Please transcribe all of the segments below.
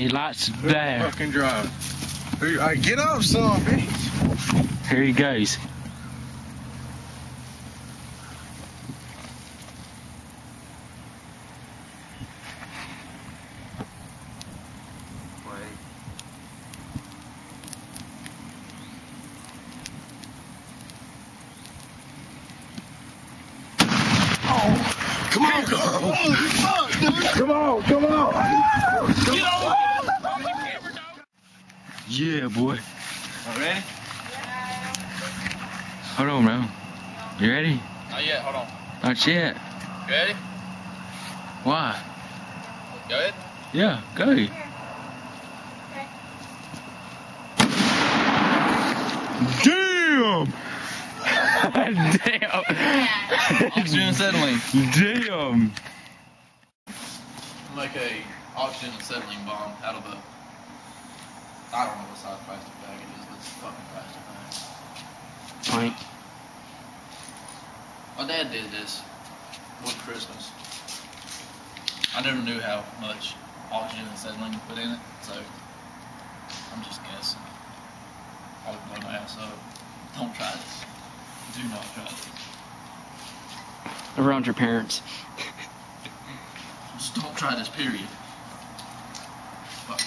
He likes to drive. Fucking drive. Here, all right, get up, son, bitch. Here he goes. Come on, come on. Come on, come on. Yeah, boy. Ready? Hold on, bro. You ready? Not yet. Hold on. Not yet. You ready? Why? Go ahead. Yeah, go. Damn! Damn! Oxygen acetylene. Damn! Make a oxygen acetylene bomb out of a. I don't know what size plastic bag it is, but it's a fucking plastic bag. Pint. My dad did this one Christmas. I never knew how much oxygen and acetylene to put in it, so I'm just guessing. I would blow my ass up. Don't try this. Do not try this. Around your parents. Just don't try this, period. Fuck.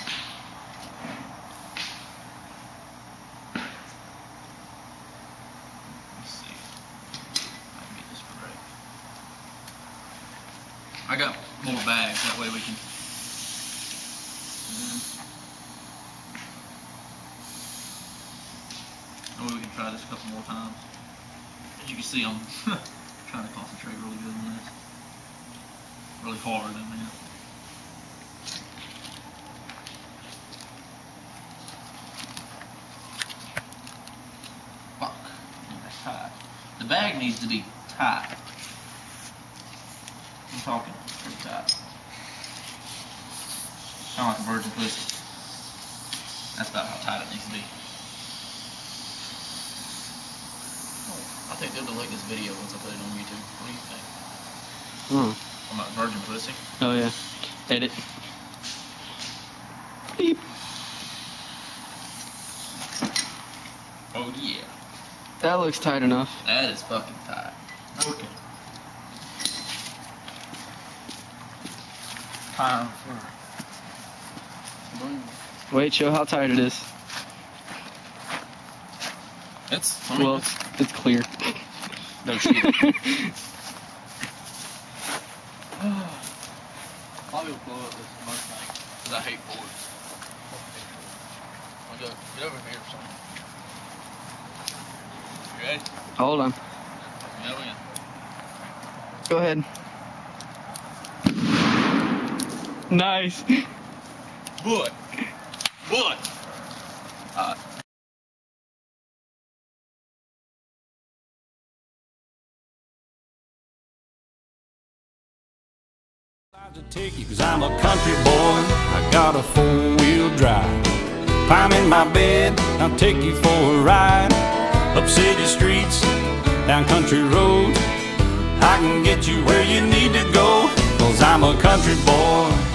Let's see. I can get this correct. I got more bags, that way we can. That we can try this a couple more times. As you can see, I'm trying to concentrate really good on this. Really hard, I mean. Fuck. That's tight. The bag needs to be tight. Talking pretty tight. Kind of like a virgin pussy. That's about how tight it needs to be. I think they'll delete this video once I put it on YouTube. What do you think? Hmm. I'm a virgin pussy. Oh yeah. Edit. Beep. Oh yeah. That looks tight enough. That is fucking tight. Okay. Time for. Wait, show how tired it is. It's. I mean, Well, it's, it's clear. no. Probably will blow up this Mustang because I hate Fords. I'll go get over here or something. You ready? Hold on. Go ahead. Nice. But. But. Uh, to take you cause I'm a country boy. I got a four wheel drive. Climb in my bed, I'll take you for a ride. Up city streets, down country roads. I can get you where you need to go. Cause I'm a country boy.